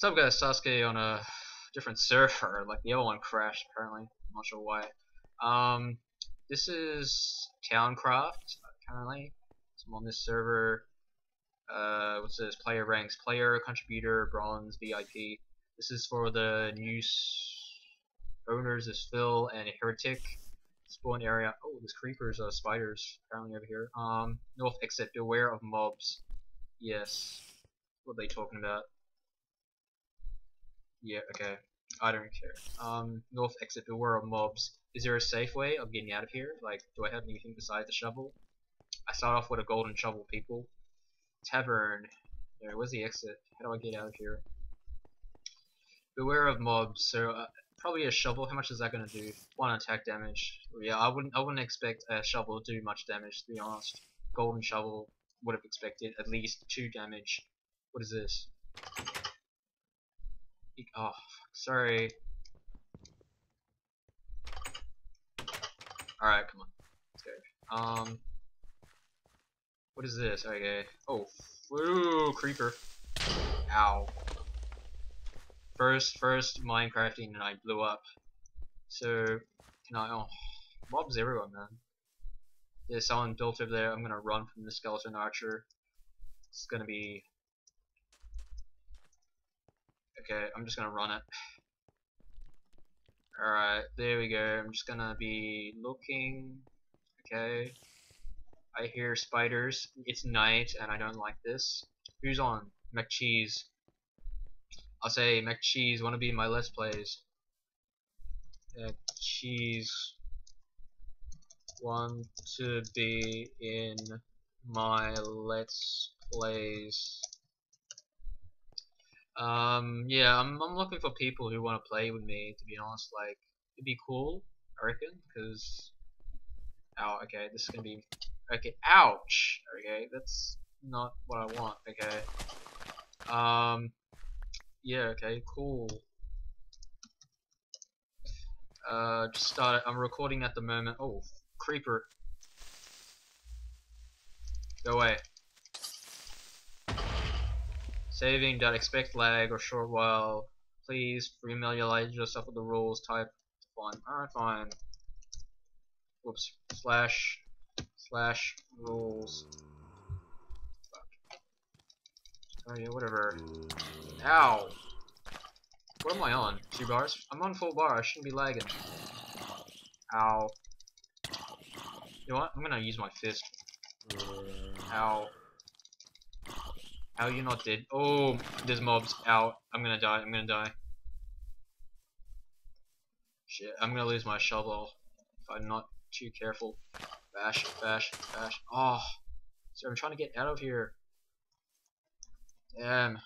Some guy Sasuke on a different server, like the other one crashed apparently. I'm not sure why. Um, this is Towncraft apparently. So I'm on this server. Uh, what's this? Player ranks: player, contributor, bronze, VIP. This is for the new owners is Phil and Heretic. Spawn area. Oh, there's creepers, uh, spiders apparently over here. Um, north exit. Beware of mobs. Yes. What are they talking about? Yeah, okay. I don't care. Um, north exit, beware of mobs. Is there a safe way of getting out of here? Like, do I have anything besides the shovel? I start off with a golden shovel, people. Tavern. There, where's the exit? How do I get out of here? Beware of mobs. So, uh, probably a shovel. How much is that gonna do? One attack damage. Yeah, I wouldn't. I wouldn't expect a shovel to do much damage. To be honest, golden shovel would have expected at least two damage. What is this? Oh, sorry. Alright, come on. Let's go. Um, what is this? Okay. Oh, ooh, creeper. Ow. First, first Minecrafting and I blew up. So, can I, oh, mobs everywhere, man. There's someone built over there. I'm gonna run from the skeleton archer. It's gonna be Okay, I'm just gonna run it. Alright, there we go. I'm just gonna be looking. Okay. I hear spiders. It's night and I don't like this. Who's on? McCheese. I'll say McCheese wanna be my let's plays. McCheese want to be in my let's plays. Um, yeah, I'm, I'm looking for people who want to play with me, to be honest, like, it'd be cool, I reckon, because, oh, okay, this is gonna be, okay, ouch, okay, that's not what I want, okay, um, yeah, okay, cool, uh, just started, I'm recording at the moment, oh, creeper, go away, Saving dot expect lag or short while. Please familiarize yourself with the rules. Type fine. Alright, fine. Whoops. Slash slash rules. Oh yeah, whatever. Ow! What am I on? Two bars? I'm on full bar, I shouldn't be lagging. Ow. You know what? I'm gonna use my fist. Ow. How are you not dead? Oh, there's mobs out. I'm gonna die. I'm gonna die. Shit, I'm gonna lose my shovel if I'm not too careful. Bash, bash, bash. Ah, oh, so I'm trying to get out of here. Damn.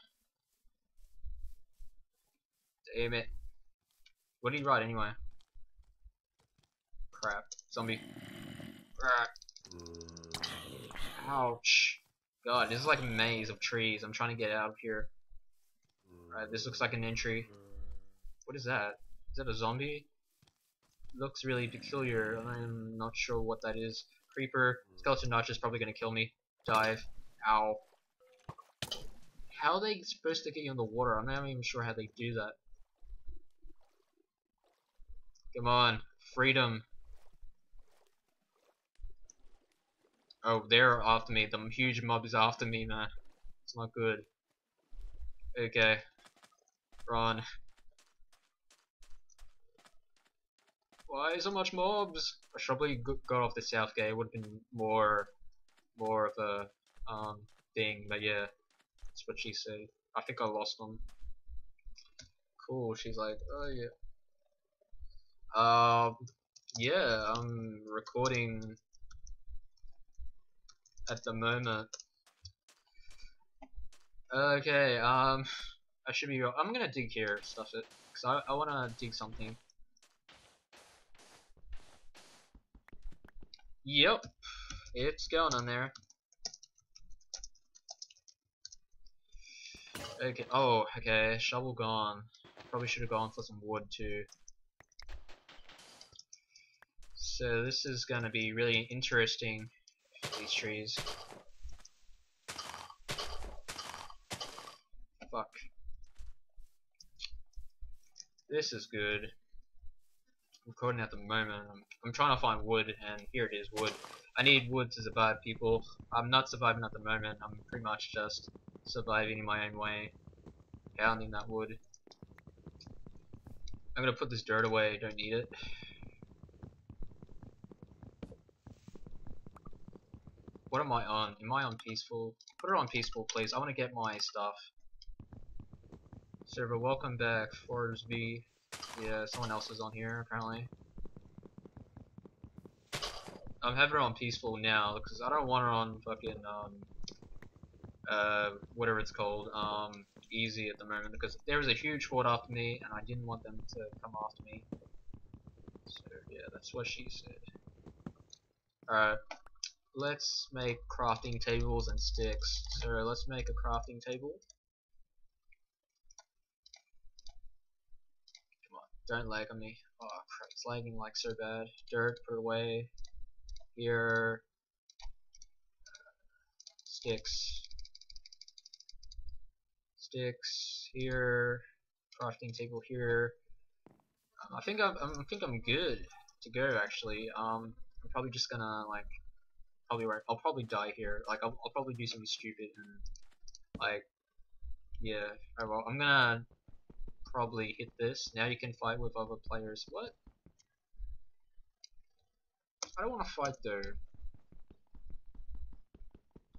Damn it. What did he write anyway? Crap. Zombie. Crap. Ouch. God, this is like a maze of trees. I'm trying to get out of here. Alright, this looks like an entry. What is that? Is that a zombie? Looks really peculiar. I'm not sure what that is. Creeper. Skeleton Notch is probably gonna kill me. Dive. Ow. How are they supposed to get you in the water? I'm not even sure how they do that. Come on. Freedom. Oh, they're after me. The huge mob is after me, man. It's not good. Okay. Run. Why so much mobs? I should probably got off the south gate. It would have been more, more of a um thing. But yeah, that's what she said. I think I lost them. Cool. She's like, oh yeah. Um, yeah. I'm recording at the moment. Okay, um, I should be. I'm gonna dig here, stuff it, cause I I wanna dig something. Yep, it's going on there. Okay. Oh, okay. Shovel gone. Probably should have gone for some wood too. So this is gonna be really interesting these trees. Fuck. This is good. I'm recording at the moment. I'm, I'm trying to find wood, and here it is, wood. I need wood to survive, people. I'm not surviving at the moment. I'm pretty much just surviving in my own way. Pounding that wood. I'm gonna put this dirt away. Don't need it. What am I on? Am I on peaceful? Put it on peaceful, please. I want to get my stuff. Server, welcome back. Forbesby. Yeah, someone else is on here, apparently. I'm having it on peaceful now, because I don't want it on fucking, um, uh, whatever it's called, um, easy at the moment, because there was a huge horde after me, and I didn't want them to come after me. So, yeah, that's what she said. Alright, let's make crafting tables and sticks. So, let's make a crafting table. Come on, don't lag on me. Oh crap, it's lagging like so bad. Dirt, put away. Here. Sticks sticks here, crafting table here. Um, I think I'm, I'm, I think I'm good to go actually. Um, I'm probably just gonna like probably right. I'll probably die here. Like I'll, I'll probably do something stupid and like yeah. Oh well, I'm gonna probably hit this. Now you can fight with other players. What? I don't want to fight though.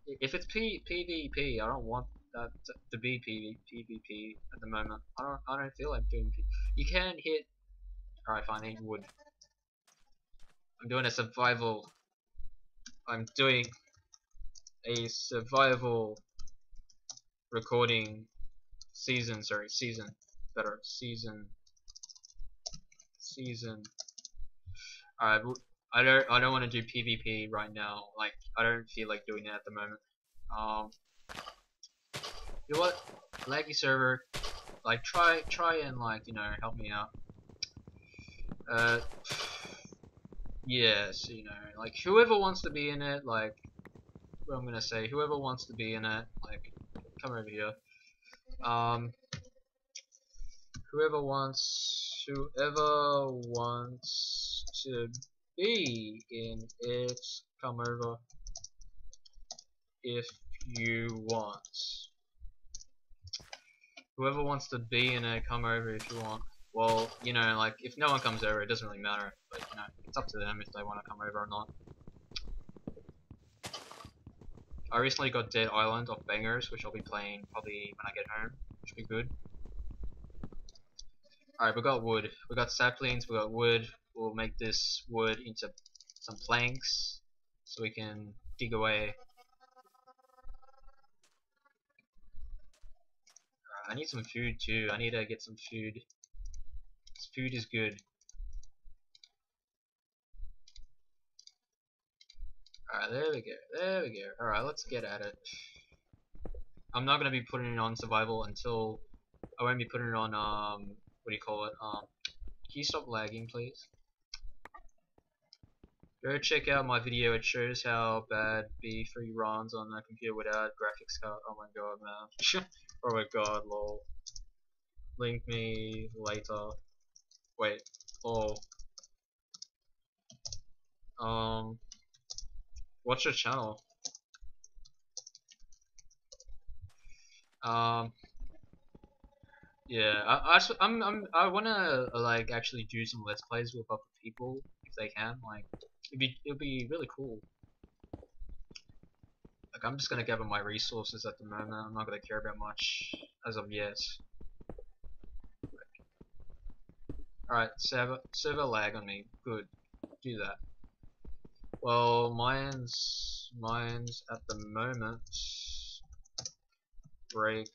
If it's P PvP, I don't want that to be PV, PvP at the moment. I don't I don't feel like doing P You can hit Alright fine, I wood. I'm doing a survival I'm doing a survival recording season, sorry, season. Better season season Alright, I don't I don't want to do PvP right now. Like I don't feel like doing it at the moment. Um you know what? Laggy server. Like try try and like, you know, help me out. Uh Yes, you know, like whoever wants to be in it, like I'm gonna say, whoever wants to be in it, like come over here. Um whoever wants whoever wants to be in it, come over if you want. Whoever wants to be in it, come over if you want. Well, you know, like, if no one comes over, it doesn't really matter. But, you know, it's up to them if they want to come over or not. I recently got Dead Island off Bangers, which I'll be playing probably when I get home, which will be good. Alright, we got wood. We got saplings, we got wood. We'll make this wood into some planks, so we can dig away I need some food too. I need to get some food. This food is good. Alright, there we go. There we go. Alright, let's get at it. I'm not going to be putting it on survival until... I won't be putting it on, um... What do you call it? Um... Can you stop lagging, please? Go check out my video, it shows how bad B3 runs on a computer without graphics card. Oh my god, man. oh my god, lol. Link me later. Wait, oh. Um, what's your channel? Um, yeah, I, I, I'm, I'm, I wanna like actually do some let's plays with other people if they can. Like, It'd be it'd be really cool. Like I'm just gonna gather my resources at the moment. I'm not gonna care about much as of yet. Alright, server server lag on me. Good. Do that. Well, mine's mine's at the moment break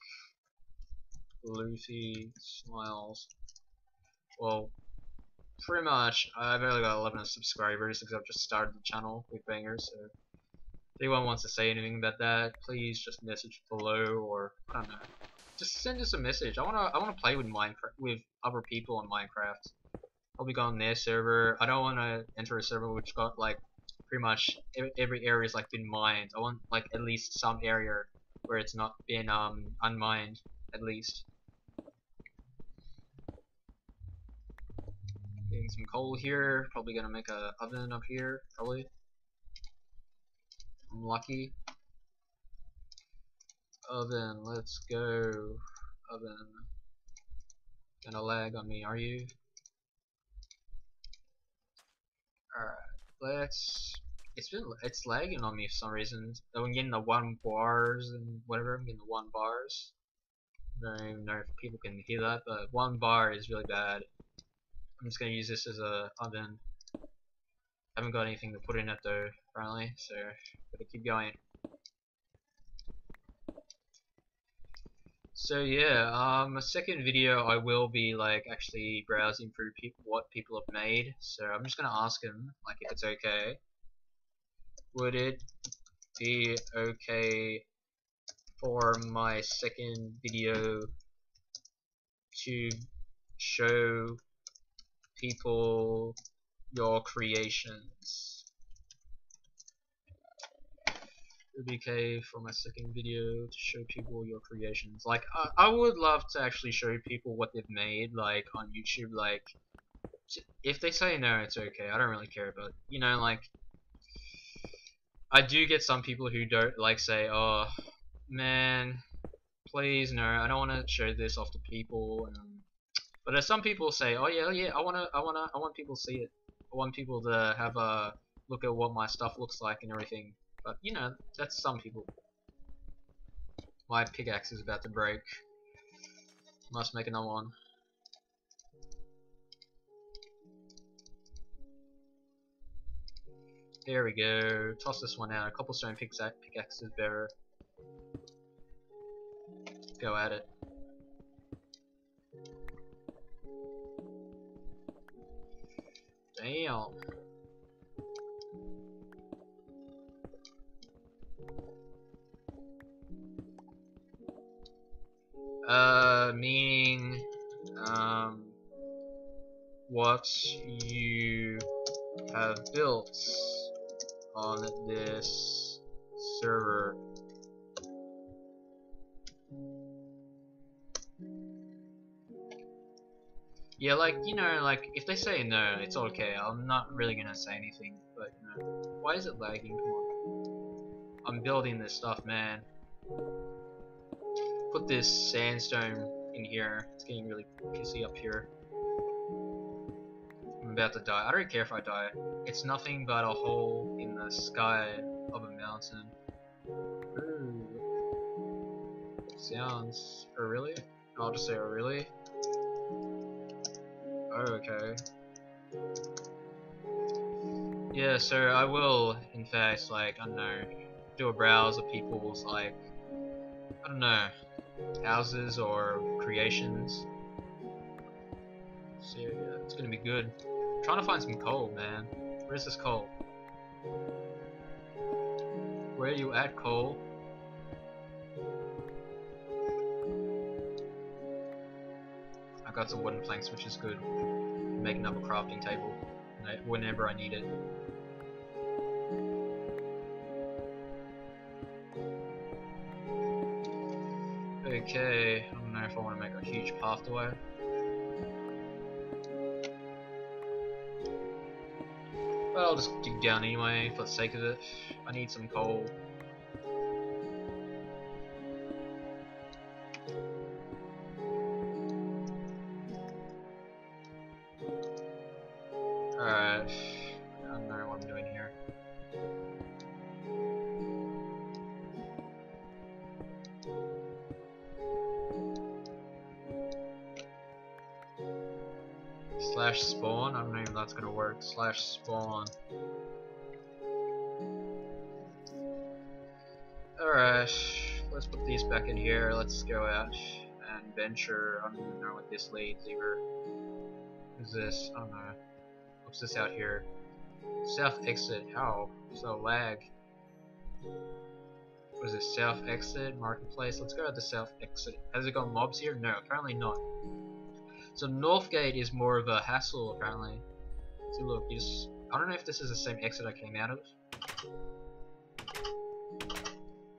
Luffy smiles. Well, pretty much, I've only got 11 subscribers because I've just started the channel with bangers. So if anyone wants to say anything about that, please just message below or I don't know. Just send us a message. I wanna I wanna play with Minecraft with other people on Minecraft. I'll be going their server. I don't wanna enter a server which got like pretty much every area is like been mined. I want like at least some area where it's not been um unmined at least. Getting some coal here. Probably gonna make a oven up here. Probably. I'm lucky. Oven, let's go. Oven. Gonna lag on me, are you? Alright, let's. It's been it's lagging on me for some reason. I'm getting the one bars and whatever. I'm getting the one bars. I don't even know if people can hear that, but one bar is really bad. I'm just gonna use this as a oven. I haven't got anything to put in it though, apparently, so gotta keep going. So yeah, um, a second video I will be like actually browsing through people what people have made. So I'm just gonna ask them like if it's okay. Would it be okay for my second video to show people your creations? BK for my second video to show people your creations. Like, I, I would love to actually show people what they've made, like, on YouTube, like, if they say no, it's okay, I don't really care, but, you know, like, I do get some people who don't, like, say, oh, man, please, no, I don't want to show this off to people, um, but there's some people say, oh yeah, yeah, I wanna, I wanna, I want people to see it. I want people to have a look at what my stuff looks like and everything. But, you know, that's some people. My pickaxe is about to break. Must make another one. There we go. Toss this one out. A cobblestone pickaxe is better. Go at it. Damn. Uh, meaning, um, what you have built on this server. Yeah, like, you know, like, if they say no, it's okay. I'm not really gonna say anything, but, you know, why is it lagging? I'm building this stuff, man put this sandstone in here. It's getting really pissy up here. I'm about to die. I don't care if I die. It's nothing but a hole in the sky of a mountain. Ooh. Sounds... Oh really? I'll just say oh really? Oh, okay. Yeah, so I will, in fact, like, I don't know, do a browse of people's, like, I don't know, houses or creations. So yeah, it's gonna be good. I'm trying to find some coal, man. Where's this coal? Where are you at, coal? I got some wooden planks, which is good. Make another crafting table whenever I need it. Okay, I don't know if I want to make a huge pathway. But I'll just dig down anyway for the sake of it. I need some coal. Slash spawn. I don't know if that's gonna work. Slash spawn. Alright, let's put these back in here. Let's go out and venture. I don't even know what this leads either. Who's this? I don't know. What's this out here? South exit. How? So lag. What is this? South exit? Marketplace? Let's go to the south exit. Has it got mobs here? No, apparently not. So Northgate is more of a hassle apparently. See look, you just I don't know if this is the same exit I came out of.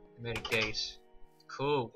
I made a gate. Cool.